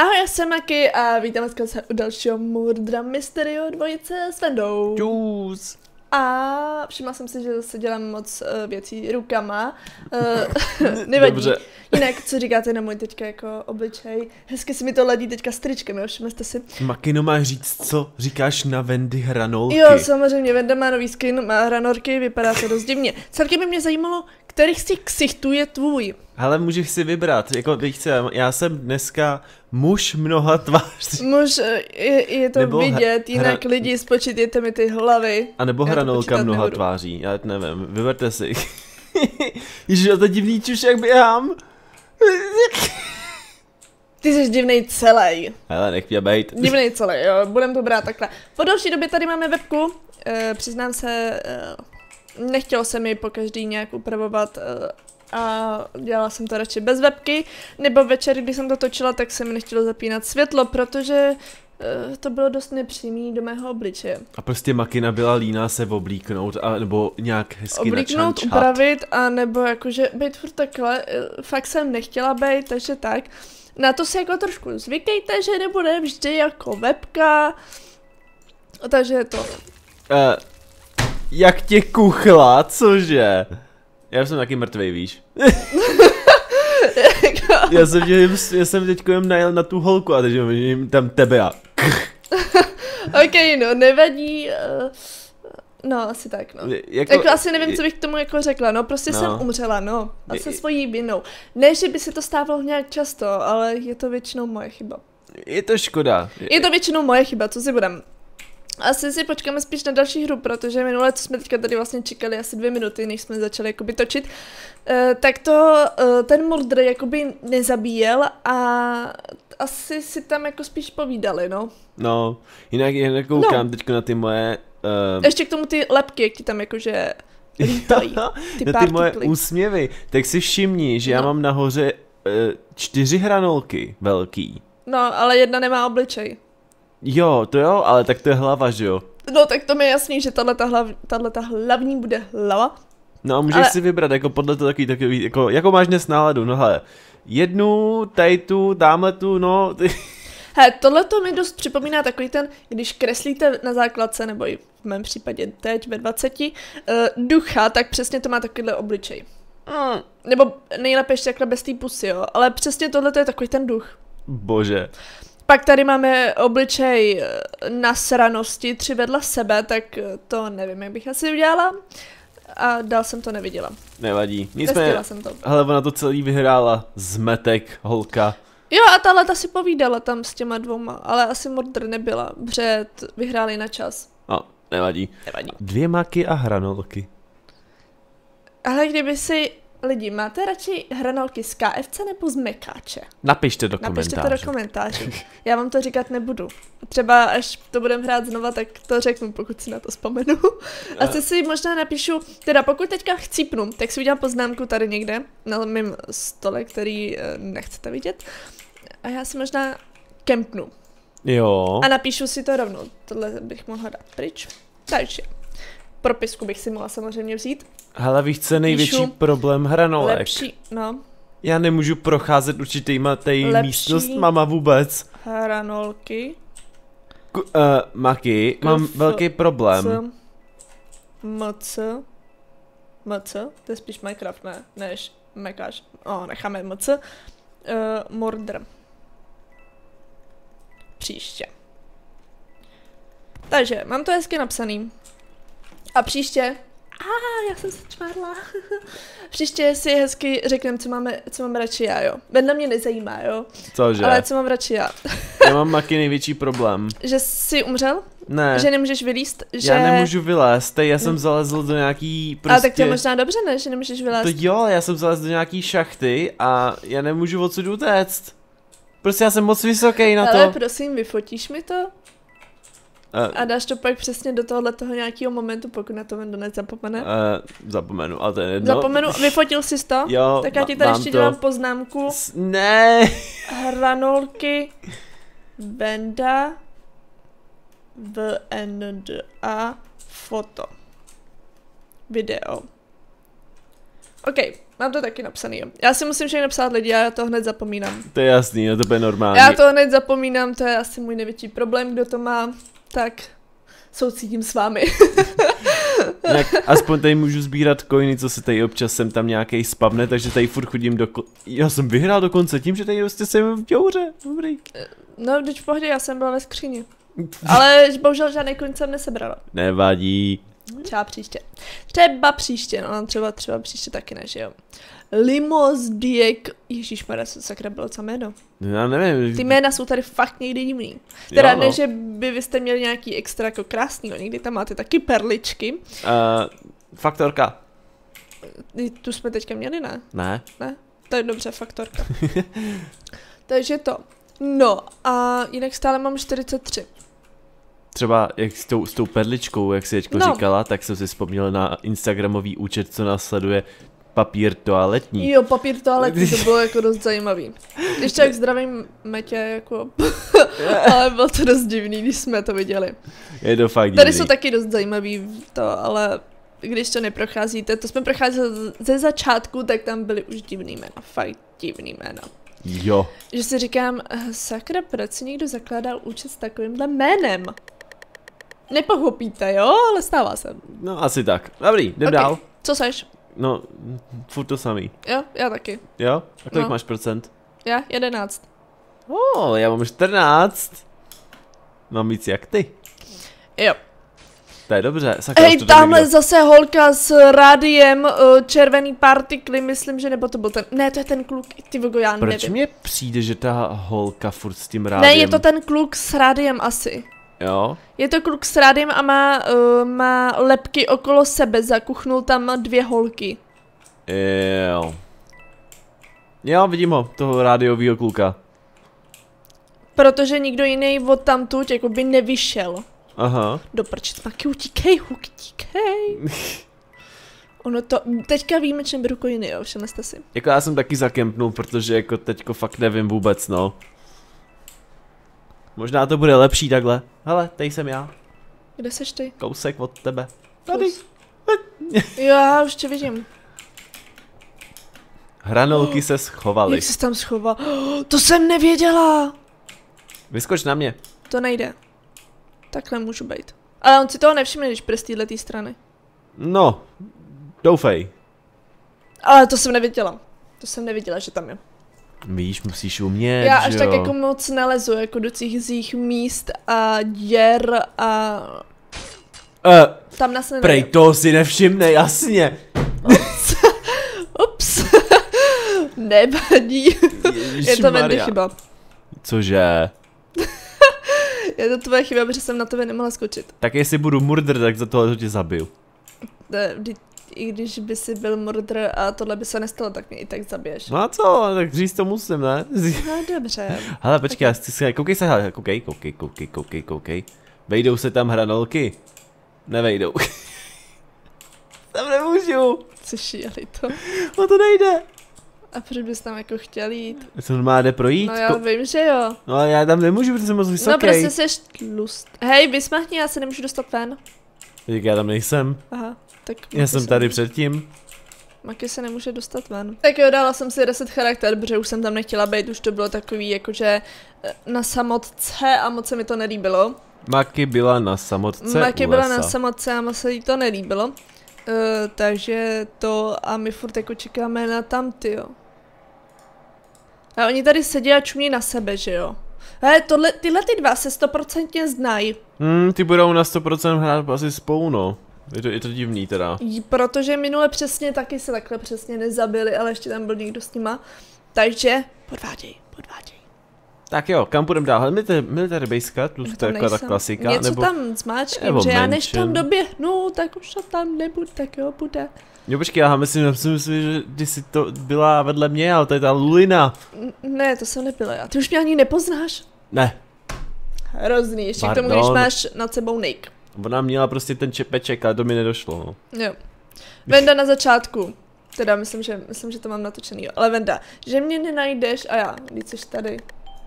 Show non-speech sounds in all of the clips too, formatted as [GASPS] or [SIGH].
Ahoj, já jsem Maki a vítám vás u dalšího Murdra Mysterio dvojice s Vendou. Čus. A všimla jsem si, že zase dělám moc uh, věcí rukama. [LAUGHS] Uh, nevadí. Dobře. Jinak, co říkáte na můj teďka jako obličej? Hezky si mi to ladí teďka stričkem, jo? Všimli jste si? Makino má říct, co říkáš na Wendy hranolky. Jo, samozřejmě, Venda má nový skin, má hranorky, vypadá to dost divně. Celkem by mě zajímalo, kterých z těch ksichtů je tvůj? Ale můžeš si vybrat, jako teď já jsem dneska muž mnoha tváří. Muž, eh, je, je to Nebo vidět, jinak hra... lidi spočítěte mi ty hlavy. A nebo hranolka mnoha nebudu. tváří, já nevím, vyberte si. [LAUGHS] Ježiš, to divný čuš, jak běhám. Ty jsi divnej celý. Ale nech mě bejt. Divnej celý, jo, budem to brát takhle. Po další době tady máme webku, e, přiznám se, e, nechtělo se mi po každý nějak upravovat e, a dělala jsem to radši bez webky, nebo večer, když jsem to točila, tak jsem nechtěla zapínat světlo, protože uh, to bylo dost nepřímý do mého obličeje. A prostě makina byla líná se oblíknout, a, nebo nějak hezky Oblíknout, upravit, a nebo jakože být furt takhle, uh, fakt jsem nechtěla být, takže tak. Na to se jako trošku zvykejte, že nebude vždy jako webka, takže je to. Uh, jak tě kuchla, cože? Já jsem taky mrtvý, víš. [LAUGHS] já jsem, tě, já jsem teď jen najel na tu holku a teď vidím tam tebe a... [LAUGHS] ok, no, nevadí. Uh, no, asi tak, no. Jako, jako asi nevím, co bych k tomu jako řekla, no, prostě no. jsem umřela, no, a se svojí vinou. Ne, že by se to stávalo nějak často, ale je to většinou moje chyba. Je to škoda. Je to většinou moje chyba, co si budem. Asi si počkáme spíš na další hru, protože minule, co jsme teďka tady vlastně čekali asi dvě minuty, než jsme začali jakoby točit, uh, tak to uh, ten murder jakoby nezabíjel a asi si tam jako spíš povídali, no. No, jinak, jinak koukám no. teďka na ty moje... Uh... Ještě k tomu ty lepky, jak ti tam jakože lítají. [LAUGHS] Ty, na ty moje klik. úsměvy. Tak si všimni, že no. já mám nahoře uh, čtyři hranolky velký. No, ale jedna nemá obličej. Jo, to jo, ale tak to je hlava, že jo? No, tak to mi je jasný, že tahle hlav, ta hlavní bude hlava. No a můžeš ale... si vybrat, jako podle to takový, takový, jako, jako máš dnes náladu, no hele, jednu, tady tu, tamhle tu, no, ty... [LAUGHS] He, tohle to mi dost připomíná takový ten, když kreslíte na základce, nebo i v mém případě teď ve 20, uh, eh, ducha, tak přesně to má takovýhle obličej. Mm, nebo nejlépe ještě takhle bez té pusy, jo, ale přesně tohle to je takový ten duch. Bože. Pak tady máme obličej eh, na sranosti, tři vedle sebe, tak eh, to nevím, jak bych asi udělala. A dál jsem to neviděla. Nevadí. Nicméně, jsem to. Hele, ona to celý vyhrála. Zmetek, holka. Jo, a ta leta si povídala tam s těma dvouma, ale asi Mordr nebyla, protože vyhráli na čas. No, nevadí. Nevadí. Dvě maky a hranolky. Ale kdyby si Lidi, máte radši hranolky z KFC nebo z Mekáče? Napište do komentářů. Napište to do komentářů. [LAUGHS] Já vám to říkat nebudu. Třeba až to budeme hrát znova, tak to řeknu, pokud si na to vzpomenu. Asi si možná napíšu, teda pokud teďka chcípnu, tak si udělám poznámku tady někde na mém stole, který eh, nechcete vidět. A já si možná kempnu. Jo. A napíšu si to rovnou. Tohle bych mohla dát pryč. Takže propisku bych si mohla samozřejmě vzít. Hele, víš, co je největší Píšu problém hranolek? Lepší, no. Já nemůžu procházet určitýma tej místnost mama vůbec. Hranolky. K- uh, Maki, Kf- mám velký problém. C- MC. MC, to je spíš Minecraft, ne, než Mekáš. O, necháme MC. Uh, Mordr. Příště. Takže, mám to hezky napsaný. A příště a ah, já jsem se čmárla. [LAUGHS] Příště si hezky řekneme, co máme, co mám radši já, jo. Vedle mě nezajímá, jo. Cože? Ale co mám radši já. [LAUGHS] já mám taky největší problém. Že jsi umřel? Ne. Že nemůžeš vylíst? Že... Já nemůžu vylézt, já jsem zalezl do nějaký prostě... Ale tak to je možná dobře, ne? Že nemůžeš vylézt. To jo, já jsem zalezl do nějaký šachty a já nemůžu odsud utéct. Prostě já jsem moc vysoký na to. Ale prosím, vyfotíš mi to? Uh, a dáš to pak přesně do tohohle toho nějakého momentu, pokud na to Vendo nezapomene? Uh, zapomenu, ale to je jedno. Zapomenu, vyfotil jsi to? Jo, Tak já ti tady ještě to. dělám poznámku. S, ne. [LAUGHS] Hranolky Venda VNDA foto. Video. OK, Mám to taky napsaný, jo. Já si musím všechno psát lidi, já to hned zapomínám. To je jasný, no to bude normální. Já to hned zapomínám, to je asi můj největší problém, kdo to má, tak soucítím s vámi. [LAUGHS] Jinak aspoň tady můžu sbírat coiny, co se tady občas sem tam nějaký spavne, takže tady furt chodím do... Já jsem vyhrál dokonce tím, že tady prostě jsem v děuře. Dobrý. No, když v pohodě, já jsem byla ve skříni. [LAUGHS] Ale bohužel žádný koň jsem nesebrala. Nevadí. Třeba příště. Třeba příště, no třeba, třeba příště taky ne, že jo. Limos Diek, Ježíš se sakra bylo co jméno. Já nevím. Ty jména jsou tady fakt někdy divný. Teda Jo, no. ne, že by vy jste měli nějaký extra jako krásný, někdy tam máte taky perličky. Uh, faktorka. Tu jsme teďka měli, ne? Ne. Ne? To je dobře, faktorka. [LAUGHS] Takže to. No a jinak stále mám 43. Třeba jak s tou, s tou perličkou, jak si teďko No. říkala, tak jsem si vzpomněl na Instagramový účet, co nás sleduje papír toaletní. Jo, papír toaletní, to bylo jako dost zajímavý. Když tak zdravím Metě, jako, [LAUGHS] ale bylo to dost divný, když jsme to viděli. Je to fakt Tady divný. jsou taky dost zajímavý to, ale když to neprocházíte, to jsme procházeli ze začátku, tak tam byly už divný jména, fakt divný jména. Jo. Že si říkám, eh, sakra, proč si někdo zakládal účet s takovýmhle jménem? Nepochopíte, jo, ale stává se. No asi tak. Dobrý, jdem Ok. dál. Co seš? No, furt to samý. Jo, já taky. Jo? A kolik No. máš procent? Já, jedenáct. Oh, já mám 14. Mám víc jak ty. Jo. To je dobře. Sakra, Hej, tamhle někdo. zase holka s rádiem, uh, červený partikly, myslím, že nebo to byl ten, ne, to je ten kluk, ty vogo, já Proč nevím. mně přijde, že ta holka furt s tím Ne, rádiem... je to ten kluk s rádiem asi. Jo? Je to kluk s rádiem a má, uh, má lepky okolo sebe, zakuchnul tam dvě holky. Jo. Jo, vidím ho, toho rádiového kluka. Protože nikdo jiný od tamtud jako by nevyšel. Aha. Do prčic, maky utíkej, utíkej. [LAUGHS] Ono to, teďka výjimečně beru kojiny, jo, všimli jste si. Jako já jsem taky zakempnul, protože jako teďko fakt nevím vůbec, no. Možná to bude lepší takhle. Hele, tady jsem já. Kde seš ty? Kousek od tebe. Tady. [LAUGHS] Já už tě vidím. Hranolky se schovaly. Jak jsi tam schoval? [GASPS] To jsem nevěděla! Vyskoč na mě. To nejde. Takhle můžu být. Ale on si toho nevšimne, když půjde z této strany. No, doufej. Ale to jsem nevěděla. To jsem nevěděla, že tam je. Víš, musíš umět, Já až že tak jo? jako moc nelezu, jako do cizích míst a děr a Uh, tam nás nevím. prej, to si nevšimne, jasně. Ups. [LAUGHS] [LAUGHS] Nevadí. Je to. Wendy chyba. Cože? [LAUGHS] Je to tvoje chyba, protože jsem na tebe nemohla skočit. Tak jestli budu murder, tak za tohle tě zabiju. Ne, vždy- I když by si byl murdr a tohle by se nestalo, tak mě i tak zabiješ. No a co, tak říct to musím, ne? [LAUGHS] No dobře. Hele, počkej, já chci si, koukej se, hele, koukej, koukej, koukej, koukej, koukej. Vejdou se tam hranolky? Nevejdou. [LAUGHS] tam nemůžu, Co šíli to. no to nejde. A proč bys tam jako chtěl jít? Co normálně jde projít? No já Ko- vím, že jo. no ale já tam nemůžu, protože jsem moc No vysoký. prostě jsi tlust. Hej, vysmahni, já se nemůžu dostat ven. Tak já tam nejsem, Aha, tak... já jsem se tady nemůže- předtím. Maki se nemůže dostat ven. Tak jo, dala jsem si 10 charakter, protože už jsem tam nechtěla být, už to bylo takový jakože eh, na samotce a moc se mi to nelíbilo. Maki byla na samotce Maki u byla na samotce a moc se jí to nelíbilo. Uh, takže to a my furt jako čekáme na tam, jo. A oni tady sedí a čumí na sebe, že jo. Hele, tohle, tyhle ty dva se stoprocentně znají, Hmm, ty budou na 100% hrát asi spolu, no. Je to, je to divný teda. Protože minule přesně taky se takhle přesně nezabili, ale ještě tam byl někdo s nima. Takže podváděj, podváděj. Tak jo, kam půjdeme dál? Military, military base tu Já to je taková ta klasika, Něco nebo... tam zmáčknem, nebo že já než tam doběhnu, tak už to tam nebude, tak jo, bude. Jo, počkej, já myslím, já si myslím, že ty jsi to byla vedle mě, ale to je ta Lulina. Ne, to jsem nebyla já. Ty už mě ani nepoznáš. Ne, Hrozný, ještě k tomu, Pardon. když máš nad sebou Nick. Ona měla prostě ten čepeček, ale to mi nedošlo, no. Jo. Venda na začátku. Teda myslím, že, myslím, že to mám natočený, jo. Ale Venda, že mě nenajdeš a já, když jsi tady.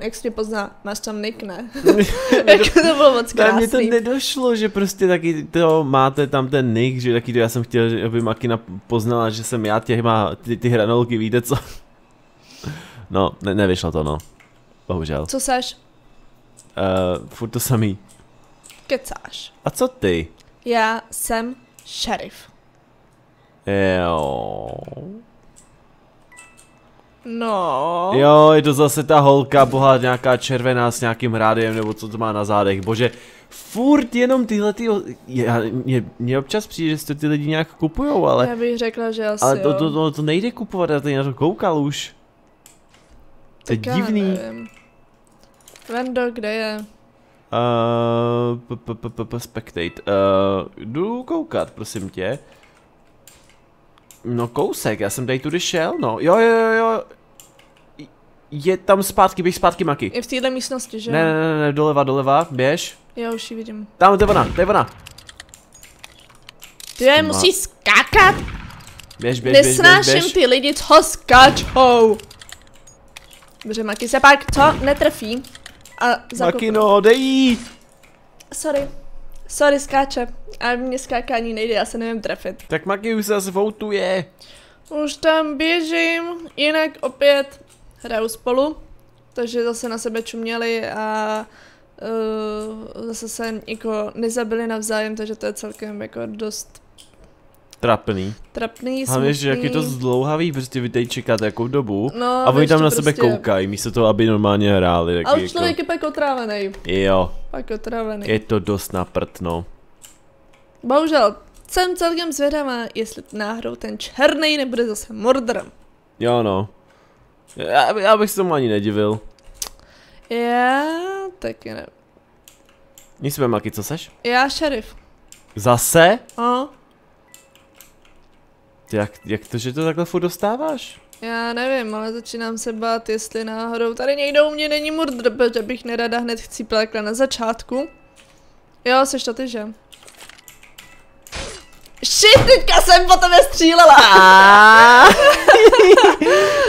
Jak jsi tě pozná? Máš tam nick, ne? [LAUGHS] Jak to bylo moc Ne, mně to krásný. nedošlo, že prostě taky to máte tam ten nick, že taky to já jsem chtěl, že aby Makina poznala, že jsem já těma, ty, ty hranolky, víte co? No, ne, nevyšlo to no. Bohužel. Co seš? Uh, furt to samý. Kecáš. A co ty? Já jsem šerif. Jo. No. Jo, je to zase ta holka, boha nějaká červená s nějakým rádiem, nebo co to má na zádech, bože. Furt jenom tyhle ty, já, mě, mě občas přijde, že si to ty lidi nějak kupujou, ale, Já bych řekla, že asi ale to, to, to, to nejde kupovat, já tady na to koukal už. To je divný. Vendo, kde je? Uh, p- spectate. Uh, jdu koukat, prosím tě. No kousek, já jsem tady tudy šel, no. Jo, jo, jo, jo. Je tam zpátky, běž zpátky, Maki. Je v téhle místnosti, že? Ne, ne, ne, ne, doleva, doleva, běž. Já už ji vidím. Tam, to je ona, to je ona. Ty je, Má- musíš skákat? Běž, běž, běž, běž, Nesnáším běž. ty lidi, co skáčou. Dobře, Maki se pak co netrefí. A zakouká. Maki, no, dej jí. Sorry. Sorry, skáče. A mě skákání nejde, já se nevím trefit. Tak Maki už se zase voutuje. Už tam běžím, jinak opět hraju spolu, takže zase na sebe čuměli a uh, zase se jako nezabili navzájem, takže to je celkem jako dost Trapný. trapný, Hlavně, že jak je to smutný. zdlouhavý, prostě vy tady čekáte jakou dobu. No, A oni tam na sebe prostě- koukají, místo toho, aby normálně hráli. Ale jako... člověk je pak otrávený, Jo, pak otrávený. je to dost na prd, no. Bohužel, jsem celkem zvědavá, jestli náhodou ten černý nebude zase mordrem. Jo, no. Já, já bych se tomu ani nedivil. Já taky ne. Nic Maki, co seš? Já šerif. Zase? No, Jak, jak to, že to takhle furt dostáváš? Já nevím, ale začínám se bát, jestli náhodou tady někdo u mě není murdr, protože bych nerada hned chcípla takhle na začátku. Jo, seš to ty, že? Shit, teďka jsem po tebe střílela!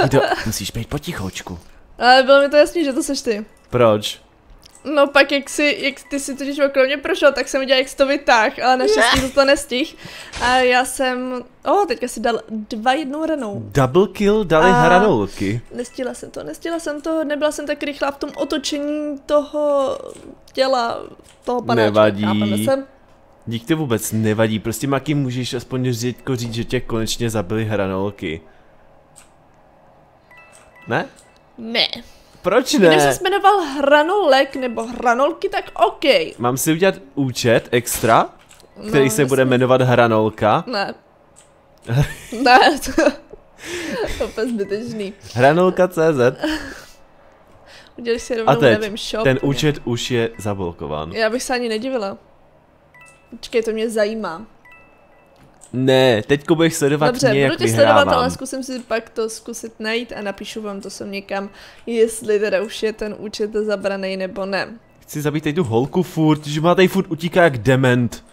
[LAUGHS] to, musíš být potichočku. Ale bylo mi to jasný, že to seš ty. Proč? No pak jak si, jak ty si totiž okolo mě prošel, tak jsem viděla, jak jsi to vytáh, ale naštěstí to to nestih. A já jsem, oh, teďka si dal dva jednou ranou. Double kill dali A- hranolky. Nestihla jsem to, nestihla jsem to, nebyla jsem tak rychlá v tom otočení toho těla, toho panáčka. Nevadí. se? Dík to vůbec nevadí, prostě Maki můžeš aspoň říct, říct, že tě konečně zabili hranolky. Ne? Ne. Proč ne? se jmenoval hranolek nebo hranolky, tak OK. Mám si udělat účet extra, který No, se bude jasně. jmenovat hranolka. Ne. [LAUGHS] ne, to úplně zbytečný. Hranolka.cz Udělej si A rovnou, teď, nevím, shop. ten účet už je zablokován. Já bych se ani nedivila. Počkej, to mě zajímá. Ne, teďko budeš sledovat Dobře, mě, jak budu tě sledovat, ale zkusím si pak to zkusit najít a napíšu vám to sem někam, jestli teda už je ten účet zabraný nebo ne. Chci zabít tady tu holku furt, že má tady furt utíká jak dement.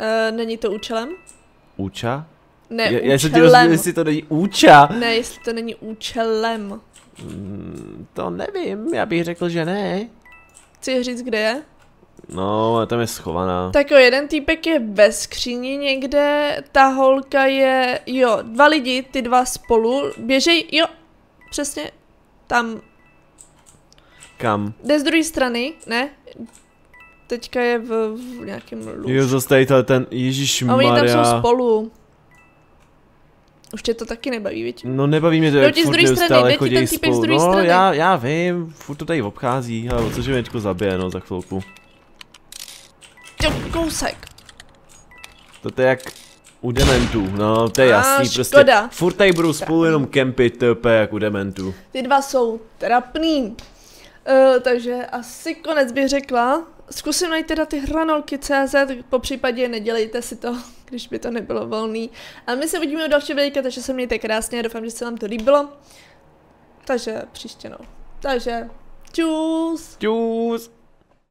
Uh, není to účelem? Úča? Ne, Já, účelem. já se ti jestli to není úča. Ne, jestli to není účelem. Mm, to nevím, já bych řekl, že ne. Chci říct, kde je? No, ale tam je schovaná. Tak jo, jeden týpek je ve skříni někde, ta holka je, jo, dva lidi, ty dva spolu, běžej, jo, přesně, tam, Kam? jde z druhé strany, ne? Teďka je v, v nějakém lůžku. Jo, zase tady ten, Ježíš A oni tam jsou Maria. spolu. Už tě to taky nebaví, viď? No nebaví mě to, jak z furt druhé strany, jde ten chodí týpek z spolu. druhé No, strany. já, já vím, furt to tady obchází, ale cože mě teďko zabije, no, za chvilku. Jo, kousek. To je jak u dementů, no, to je A, jasný, prostě. škoda. Furt tady budou spolu jenom kempit, to je úplně jak u dementů. Ty dva jsou trapný. Uh, takže asi konec bych řekla. Zkusím najít teda ty hranolky CZ, po případě nedělejte si to, [LAUGHS] když by to nebylo volný. A my se uvidíme u dalšího videa, takže se mějte krásně, doufám, že se vám to líbilo. Takže příště no. Takže čus. Čus!